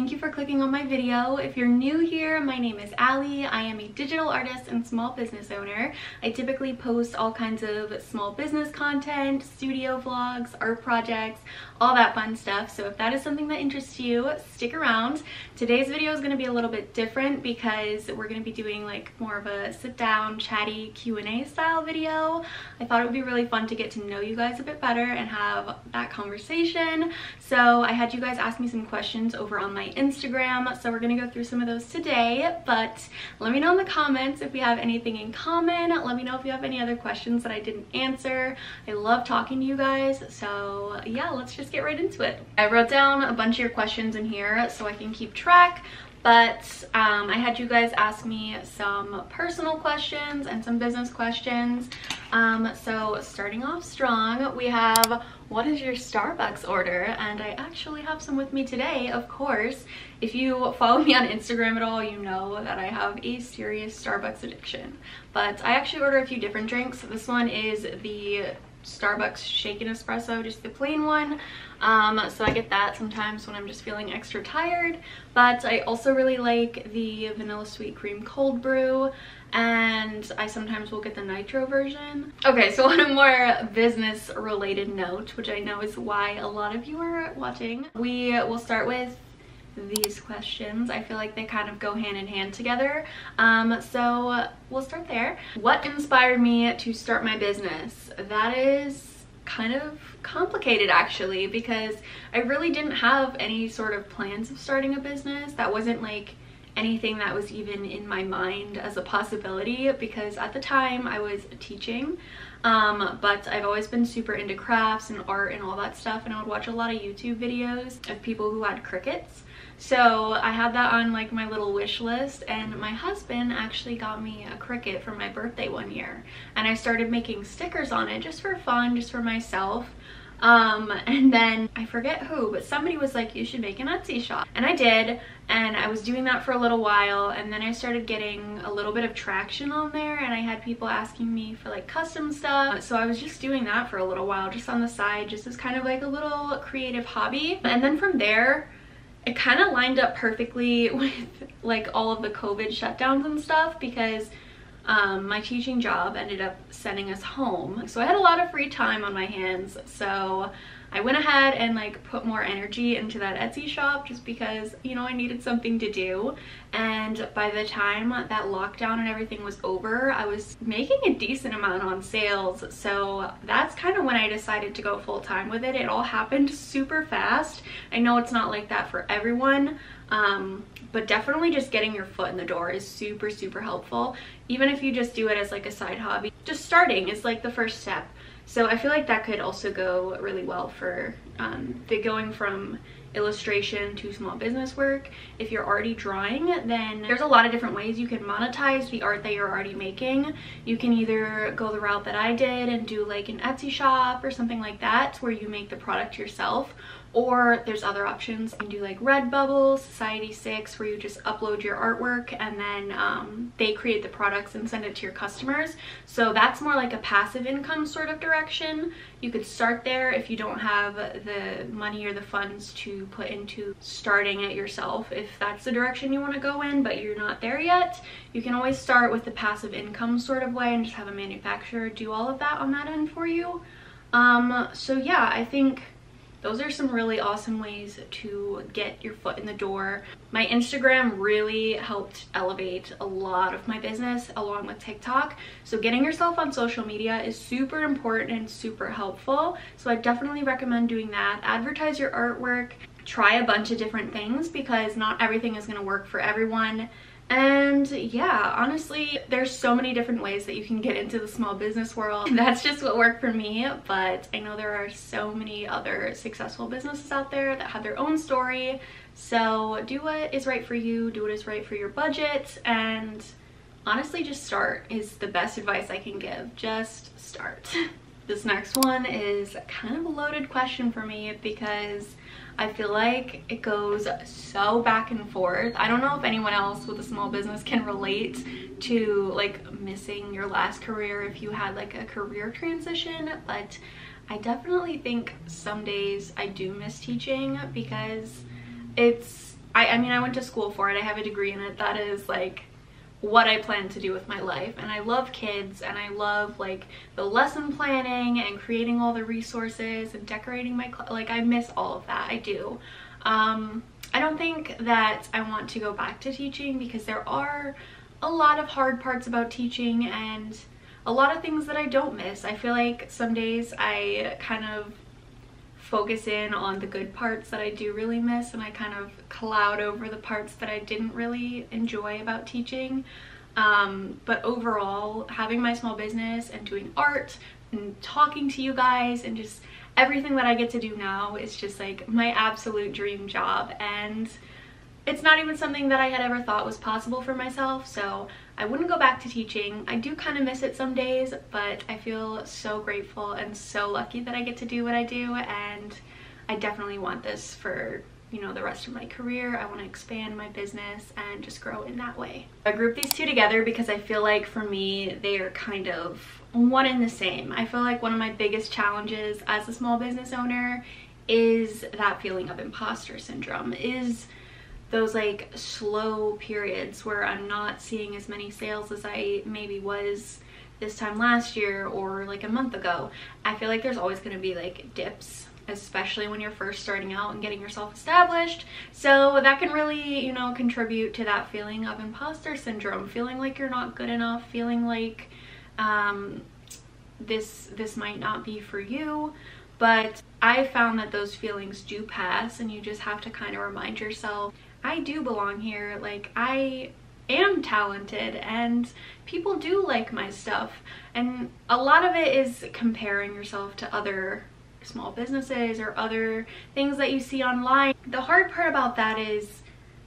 thank you for clicking on my video. If you're new here, my name is Ally. I am a digital artist and small business owner. I typically post all kinds of small business content, studio vlogs, art projects, all that fun stuff. So if that is something that interests you, stick around. Today's video is going to be a little bit different because we're going to be doing like more of a sit down chatty Q&A style video. I thought it would be really fun to get to know you guys a bit better and have that conversation. So I had you guys ask me some questions over on my Instagram. So we're to go through some of those today, but let me know in the comments if we have anything in common. Let me know if you have any other questions that I didn't answer. I love talking to you guys. So yeah, let's just get right into it. I wrote down a bunch of your questions in here so I can keep track but um, I had you guys ask me some personal questions and some business questions. Um, so starting off strong, we have what is your Starbucks order? And I actually have some with me today, of course. If you follow me on Instagram at all, you know that I have a serious Starbucks addiction. But I actually order a few different drinks. This one is the Starbucks shaken espresso, just the plain one. Um, so I get that sometimes when I'm just feeling extra tired. But I also really like the vanilla sweet cream cold brew and I sometimes will get the nitro version. Okay, so on a more business related note, which I know is why a lot of you are watching, we will start with these questions. I feel like they kind of go hand in hand together. Um, so we'll start there. What inspired me to start my business? That is kind of complicated actually because I really didn't have any sort of plans of starting a business. That wasn't like anything that was even in my mind as a possibility because at the time I was teaching um, but I've always been super into crafts and art and all that stuff and I would watch a lot of YouTube videos of people who had Cricuts so I had that on like my little wish list and my husband actually got me a Cricut for my birthday one year. And I started making stickers on it just for fun, just for myself. Um, and then I forget who, but somebody was like, you should make an Etsy shop. And I did, and I was doing that for a little while, and then I started getting a little bit of traction on there, and I had people asking me for like custom stuff. So I was just doing that for a little while, just on the side, just as kind of like a little creative hobby. And then from there, it kind of lined up perfectly with like all of the COVID shutdowns and stuff because um, my teaching job ended up sending us home. So I had a lot of free time on my hands. So I went ahead and like put more energy into that Etsy shop just because, you know, I needed something to do. And by the time that lockdown and everything was over, I was making a decent amount on sales. So that's kind of when I decided to go full time with it. It all happened super fast. I know it's not like that for everyone. Um, but definitely just getting your foot in the door is super super helpful even if you just do it as like a side hobby just starting is like the first step so I feel like that could also go really well for um, the going from illustration to small business work. If you're already drawing, then there's a lot of different ways you can monetize the art that you're already making. You can either go the route that I did and do like an Etsy shop or something like that where you make the product yourself or there's other options. You can do like Redbubble, Society6 where you just upload your artwork and then um, they create the products and send it to your customers. So that's more like a passive income sort of direction. You could start there if you don't have the money or the funds to put into starting it yourself. If that's the direction you want to go in but you're not there yet, you can always start with the passive income sort of way and just have a manufacturer do all of that on that end for you. Um, so yeah, I think those are some really awesome ways to get your foot in the door. My Instagram really helped elevate a lot of my business along with TikTok. So getting yourself on social media is super important and super helpful. So I definitely recommend doing that. Advertise your artwork, try a bunch of different things because not everything is gonna work for everyone. And yeah, honestly, there's so many different ways that you can get into the small business world. That's just what worked for me, but I know there are so many other successful businesses out there that have their own story. So do what is right for you, do what is right for your budget, and honestly just start is the best advice I can give. Just start. This next one is kind of a loaded question for me because I feel like it goes so back and forth. I don't know if anyone else with a small business can relate to like missing your last career if you had like a career transition, but I definitely think some days I do miss teaching because it's I, I mean, I went to school for it. I have a degree in it. That is like what I plan to do with my life. And I love kids and I love like the lesson planning and creating all the resources and decorating my, like I miss all of that. I do. Um, I don't think that I want to go back to teaching because there are a lot of hard parts about teaching and a lot of things that I don't miss. I feel like some days I kind of focus in on the good parts that I do really miss and I kind of cloud over the parts that I didn't really enjoy about teaching. Um, but overall, having my small business and doing art and talking to you guys and just everything that I get to do now is just like my absolute dream job and it's not even something that I had ever thought was possible for myself so I wouldn't go back to teaching. I do kind of miss it some days, but I feel so grateful and so lucky that I get to do what I do and I definitely want this for you know the rest of my career. I want to expand my business and just grow in that way. I group these two together because i feel like for me they are kind of one and the same. I feel like one of my biggest challenges as a small business owner is that feeling of imposter syndrome is those like slow periods where I'm not seeing as many sales as I maybe was this time last year or like a month ago. I feel like there's always going to be like dips especially when you're first starting out and getting yourself established. So that can really, you know, contribute to that feeling of imposter syndrome, feeling like you're not good enough, feeling like um, this this might not be for you. But I found that those feelings do pass and you just have to kind of remind yourself I do belong here. Like I am talented and people do like my stuff. And a lot of it is comparing yourself to other small businesses or other things that you see online. The hard part about that is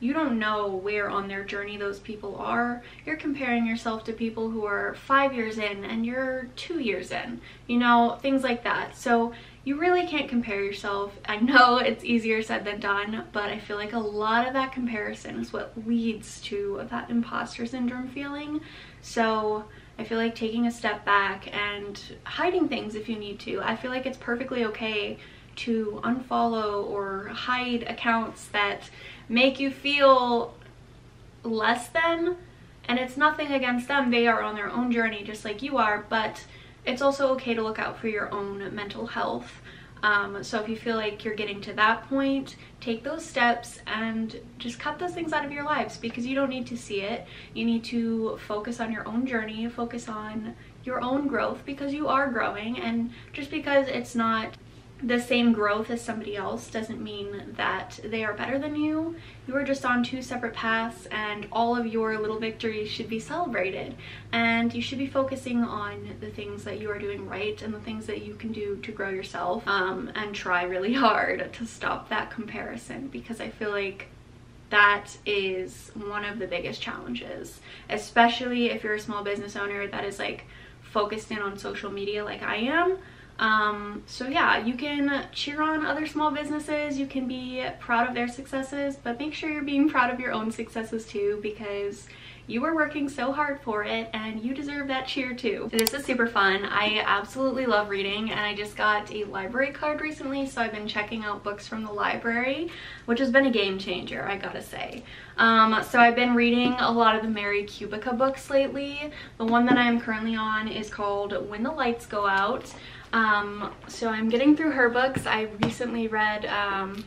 you don't know where on their journey those people are. You're comparing yourself to people who are five years in and you're two years in, you know, things like that. So you really can't compare yourself. I know it's easier said than done, but I feel like a lot of that comparison is what leads to that imposter syndrome feeling. So I feel like taking a step back and hiding things if you need to. I feel like it's perfectly okay to unfollow or hide accounts that make you feel less than and it's nothing against them they are on their own journey just like you are but it's also okay to look out for your own mental health. Um, so if you feel like you're getting to that point take those steps and just cut those things out of your lives because you don't need to see it. You need to focus on your own journey focus on your own growth because you are growing and just because it's not the same growth as somebody else doesn't mean that they are better than you. You are just on two separate paths and all of your little victories should be celebrated. And you should be focusing on the things that you are doing right and the things that you can do to grow yourself um, and try really hard to stop that comparison because I feel like that is one of the biggest challenges, especially if you're a small business owner that is like focused in on social media like I am um, so yeah, you can cheer on other small businesses, you can be proud of their successes, but make sure you're being proud of your own successes too because you were working so hard for it and you deserve that cheer too. This is super fun. I absolutely love reading and I just got a library card recently so I've been checking out books from the library which has been a game changer I gotta say. Um, so I've been reading a lot of the Mary Kubica books lately. The one that I am currently on is called When the Lights Go Out. Um, so I'm getting through her books. I recently read um,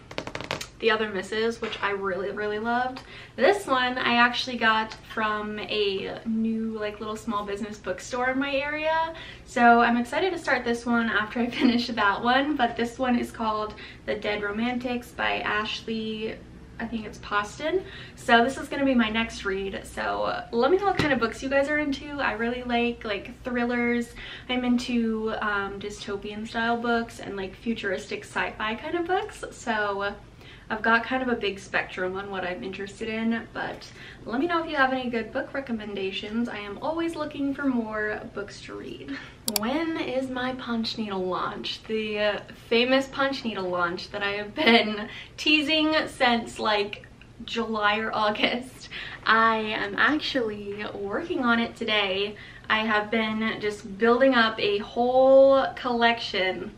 The Other Mrs., which I really, really loved. This one I actually got from a new like little small business bookstore in my area. So I'm excited to start this one after I finish that one. But this one is called The Dead Romantics by Ashley I think it's Poston. So this is going to be my next read. So let me know what kind of books you guys are into. I really like like thrillers. I'm into um, dystopian style books and like futuristic sci-fi kind of books. So I've got kind of a big spectrum on what I'm interested in, but let me know if you have any good book recommendations. I am always looking for more books to read. When is my punch needle launch? The uh, famous punch needle launch that I have been teasing since like July or August. I am actually working on it today. I have been just building up a whole collection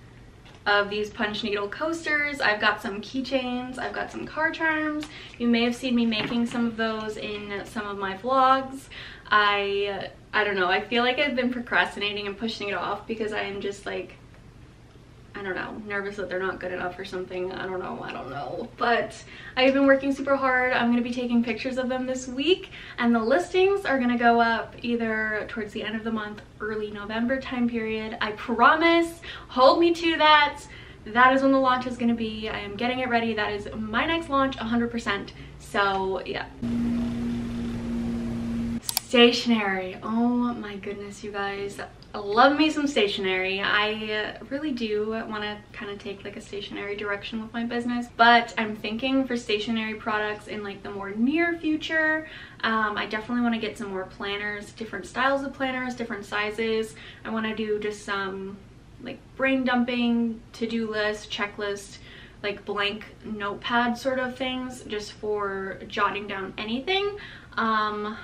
of these punch needle coasters. I've got some keychains, I've got some car charms. You may have seen me making some of those in some of my vlogs. I, I don't know, I feel like I've been procrastinating and pushing it off because I am just like I don't know, nervous that they're not good enough or something. I don't know, I don't know. But I've been working super hard. I'm gonna be taking pictures of them this week and the listings are gonna go up either towards the end of the month, early November time period. I promise, hold me to that. That is when the launch is gonna be. I am getting it ready. That is my next launch 100%. So yeah stationery oh my goodness you guys love me some stationery. I really do want to kind of take like a stationery direction with my business but i'm thinking for stationery products in like the more near future. Um, i definitely want to get some more planners different styles of planners different sizes. I want to do just some like brain dumping to-do list checklist like blank notepad sort of things just for jotting down anything. Um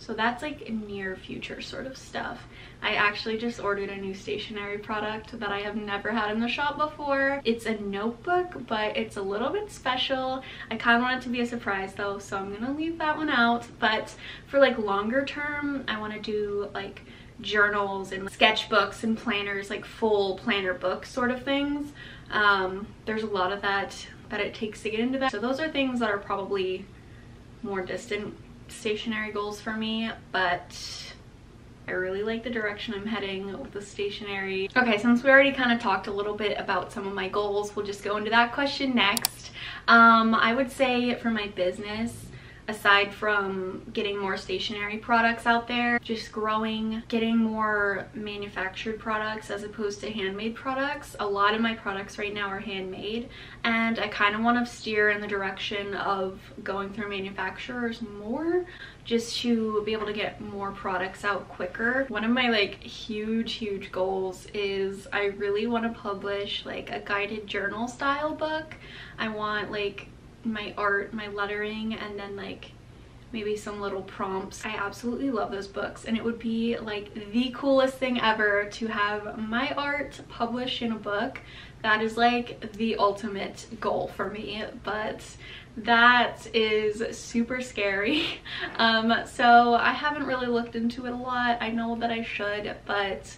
so that's like near future sort of stuff. I actually just ordered a new stationery product that I have never had in the shop before. It's a notebook, but it's a little bit special. I kind of want it to be a surprise though, so I'm gonna leave that one out. But for like longer term, I want to do like journals and sketchbooks and planners, like full planner book sort of things. Um, there's a lot of that that it takes to get into that. So those are things that are probably more distant stationery goals for me, but I really like the direction I'm heading with the stationery. Okay, since we already kind of talked a little bit about some of my goals, we'll just go into that question next. Um, I would say for my business, aside from getting more stationery products out there, just growing, getting more manufactured products as opposed to handmade products. A lot of my products right now are handmade and I kind of want to steer in the direction of going through manufacturers more just to be able to get more products out quicker. One of my like huge, huge goals is I really want to publish like a guided journal style book. I want like my art, my lettering, and then like maybe some little prompts. I absolutely love those books and it would be like the coolest thing ever to have my art published in a book. That is like the ultimate goal for me, but that is super scary. Um, so I haven't really looked into it a lot. I know that I should, but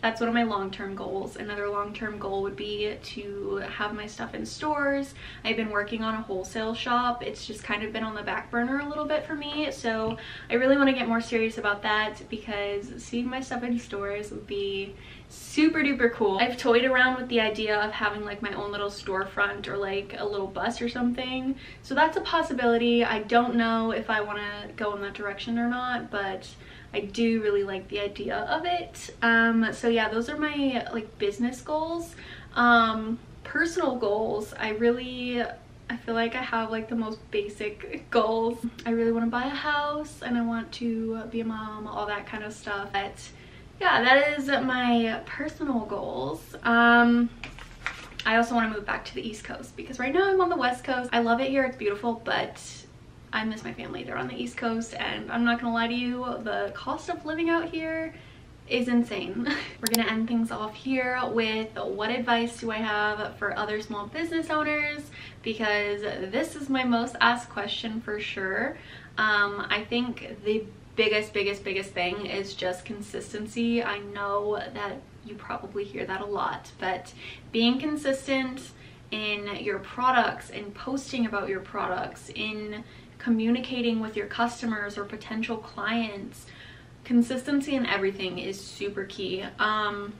that's one of my long-term goals. Another long-term goal would be to have my stuff in stores. I've been working on a wholesale shop. It's just kind of been on the back burner a little bit for me. So I really want to get more serious about that because seeing my stuff in stores would be super duper cool. I've toyed around with the idea of having like my own little storefront or like a little bus or something. So that's a possibility. I don't know if I want to go in that direction or not, but I do really like the idea of it. Um, so yeah, those are my like business goals. Um, personal goals, I really, I feel like I have like the most basic goals. I really want to buy a house and I want to be a mom, all that kind of stuff. But yeah, that is my personal goals. Um, I also want to move back to the East Coast because right now I'm on the West Coast. I love it here, it's beautiful, but I miss my family. They're on the East Coast and I'm not gonna lie to you, the cost of living out here is insane. We're gonna end things off here with what advice do I have for other small business owners because this is my most asked question for sure. Um, I think the biggest, biggest, biggest thing is just consistency. I know that you probably hear that a lot, but being consistent in your products and posting about your products, in communicating with your customers or potential clients consistency in everything is super key. Um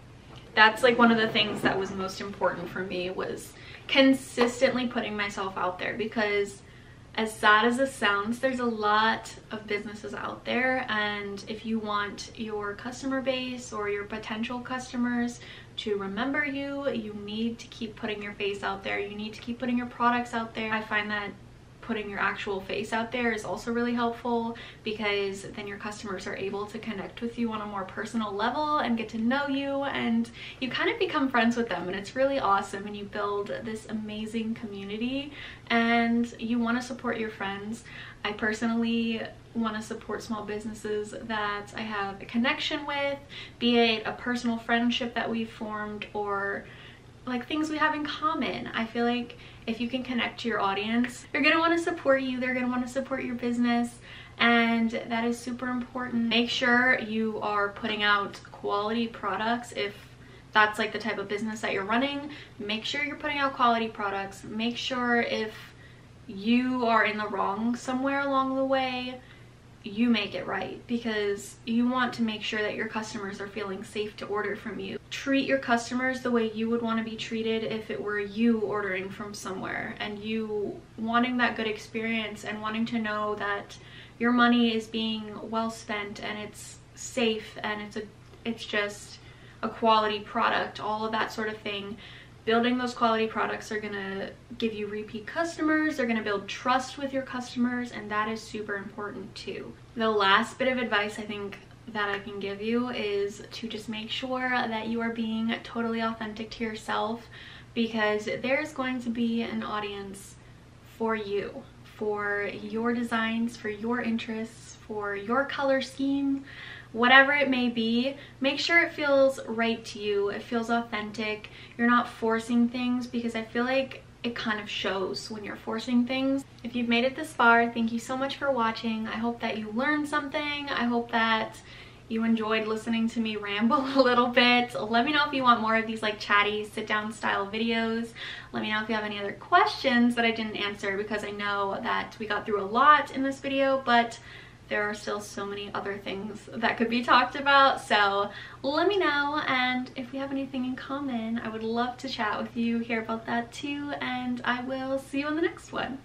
that's like one of the things that was most important for me was consistently putting myself out there because as sad as this sounds there's a lot of businesses out there and if you want your customer base or your potential customers to remember you you need to keep putting your face out there. You need to keep putting your products out there. I find that putting your actual face out there is also really helpful because then your customers are able to connect with you on a more personal level and get to know you and you kind of become friends with them and it's really awesome and you build this amazing community and you want to support your friends. I personally want to support small businesses that I have a connection with, be it a personal friendship that we've formed or like things we have in common. I feel like if you can connect to your audience, they're gonna wanna support you, they're gonna wanna support your business, and that is super important. Make sure you are putting out quality products if that's like the type of business that you're running. Make sure you're putting out quality products. Make sure if you are in the wrong somewhere along the way, you make it right because you want to make sure that your customers are feeling safe to order from you. Treat your customers the way you would want to be treated if it were you ordering from somewhere and you wanting that good experience and wanting to know that your money is being well spent and it's safe and it's a it's just a quality product, all of that sort of thing building those quality products are gonna give you repeat customers, they're gonna build trust with your customers, and that is super important too. The last bit of advice I think that I can give you is to just make sure that you are being totally authentic to yourself because there's going to be an audience for you, for your designs, for your interests, for your color scheme, whatever it may be, make sure it feels right to you. It feels authentic. You're not forcing things because I feel like it kind of shows when you're forcing things. If you've made it this far, thank you so much for watching. I hope that you learned something. I hope that you enjoyed listening to me ramble a little bit. Let me know if you want more of these like chatty sit down style videos. Let me know if you have any other questions that I didn't answer because I know that we got through a lot in this video, but there are still so many other things that could be talked about so let me know. And if we have anything in common I would love to chat with you hear about that too and I will see you on the next one